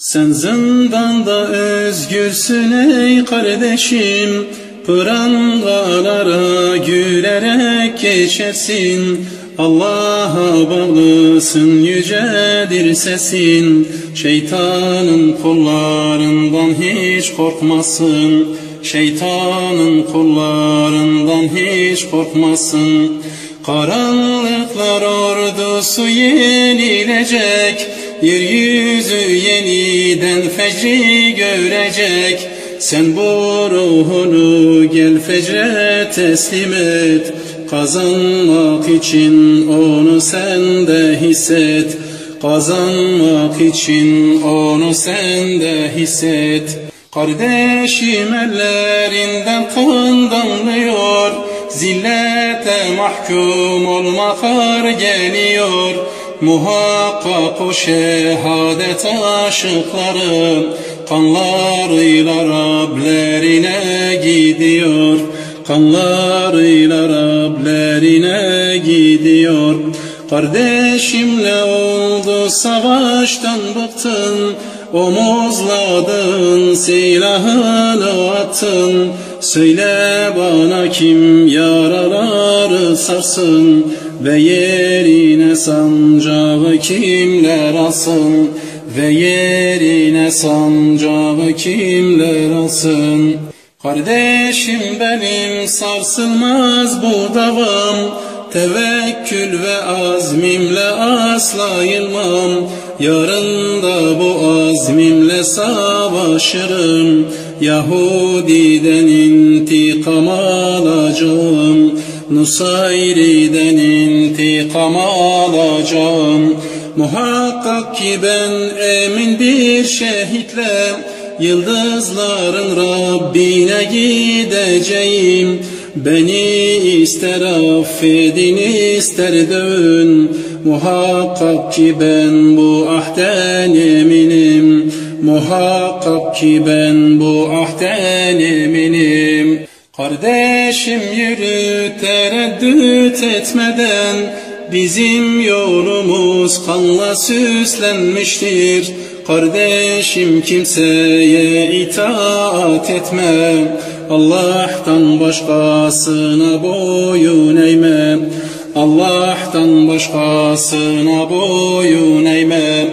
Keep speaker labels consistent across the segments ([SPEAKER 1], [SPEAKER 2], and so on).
[SPEAKER 1] Sen zindanda özgürsün ey kardeşim. Prangalara gülerek geçersin Allah'a bağlısın yücedir sesin Şeytanın kullarından hiç korkmasın. Şeytanın kullarından hiç korkmasın Karanlıklar ordusu yenilecek Yeryüzü yeniden fecri görecek. Sen bu ruhunu gel fecre teslim et Kazanmak için onu sende hisset. Kazanmak için onu sende hisset. Kardeşim ellerinden kan damlıyor Zillete mahkum olmak ar geliyor. Muhakkak o şehadet aşıkları Kanlarıyla Rablerine gidiyor. Kanlarıyla Rablerine gidiyor. Kardeşimle oldu savaştan bıktın Omuzladın silahını attın. Söyle bana kim yaraları sarsın Ve yerine sancağı kimler alsın? Ve yerine sancağı kimler alsın? Kardeşim benim sarsılmaz bu davam Tevekkül ve azmimle asla yılmam. Yarın da bu azmimle savaşırım. Yahudi'den intikam alacağım. Nusayri'den intikam alacağım. Muhakkak ki ben emin bir şehitle Yıldızların Rabbine gideceğim Beni ister affedin ister dövün Muhakkak ki ben bu ahden eminim. Muhakkak ki ben bu ahden eminim. Kardeşim yürü tereddüt etmeden Bizim yolumuz kanla süslenmiştir. Kardeşim kimseye itaat etme. Allah'tan başkasına boyun eğme. Allah'tan başkasına boyun eğme.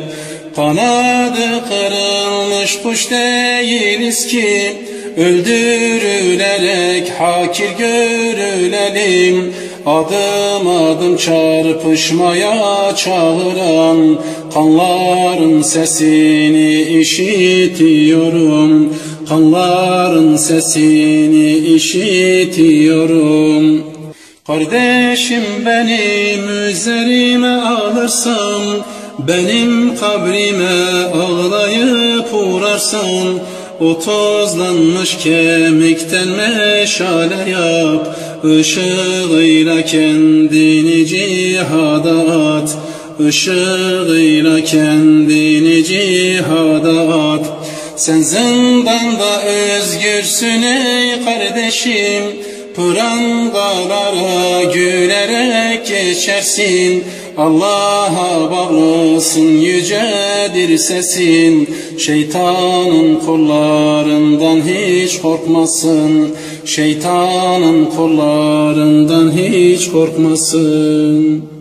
[SPEAKER 1] Kanadı kırılmış kuş değiliz ki. Öldürülerek hakir görülelim Adım adım çarpışmaya çağıran Kanların sesini işitiyorum. Kanların sesini işitiyorum. Kardeşim benim üzerime alırsan Benim kabrime ağlayıp uğrarsan o tozlanmış kemikten meşale yap Işığıyla kendini cihada at. Işığıyla kendini cihada at. Sen zindanda özgürsün ey kardeşim Prangalara gülerek geçersin Allah'a bağlısın yücedir sesin. Şeytanın kollarından hiç korkmasın. Şeytanın kollarından hiç korkmasın